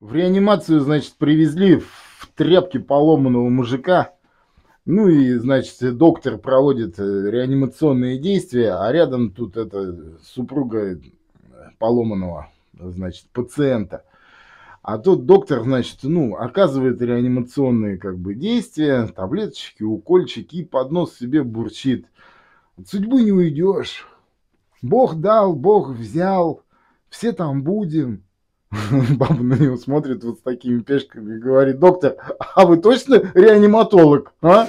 В реанимацию, значит, привезли в тряпке поломанного мужика. Ну и, значит, доктор проводит э, реанимационные действия, а рядом тут эта супруга поломанного, значит, пациента. А тут доктор, значит, ну, оказывает реанимационные как бы действия, таблеточки, укольчики и под нос себе бурчит. От судьбы не уйдешь. Бог дал, Бог взял, все там будем. Баба на него смотрит вот с такими пешками и говорит, доктор, а вы точно реаниматолог, а?